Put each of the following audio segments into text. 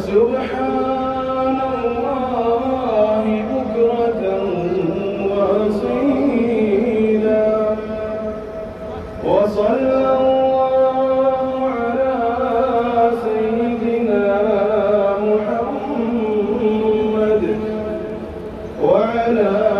فسبحان الله بكرة وأصيلا. وصلى الله على سيدنا محمد وعلى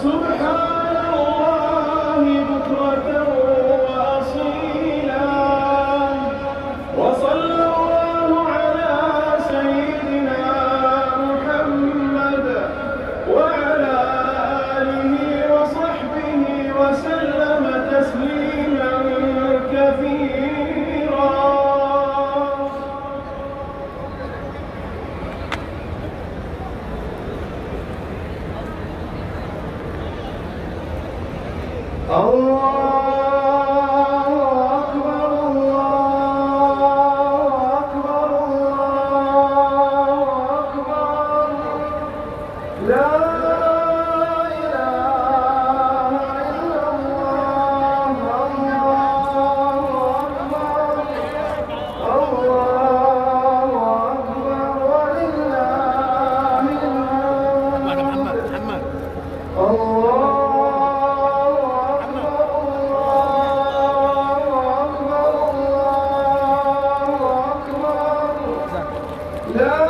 وسبحان الله بكرة وأصيلا. وصلى الله على سيدنا محمد وعلى آله وصحبه وسلم. 哦 No!